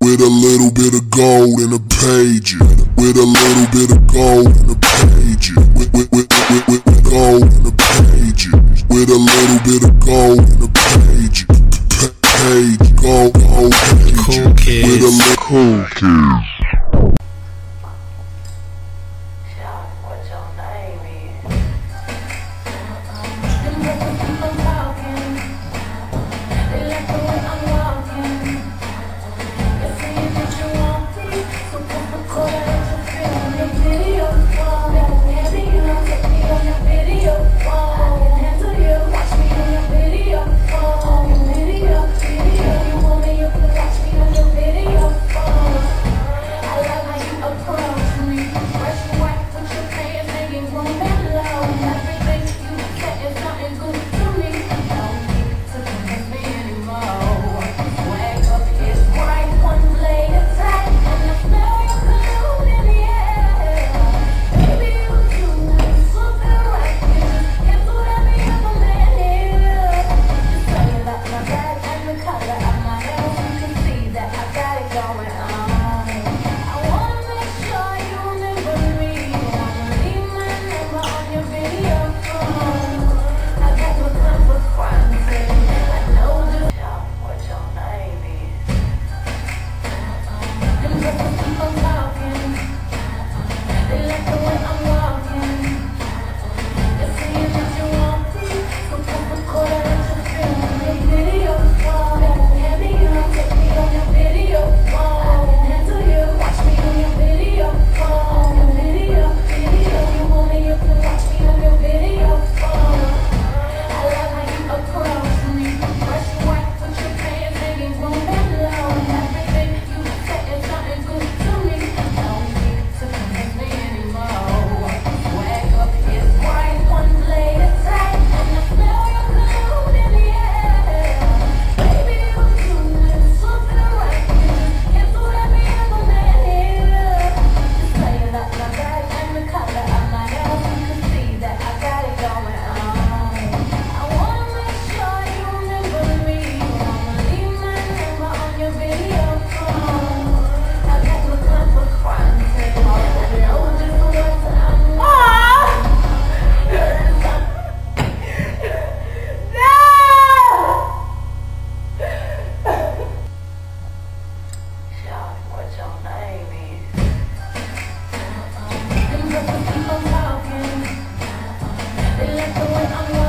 With a little bit of gold in a pager. With a little bit of gold in a pager. With, with, with, with, with, gold in a pager. With a little bit of gold in a pager. Page, gold, gold pager. Cool kids. With a little cool kids. let the wind on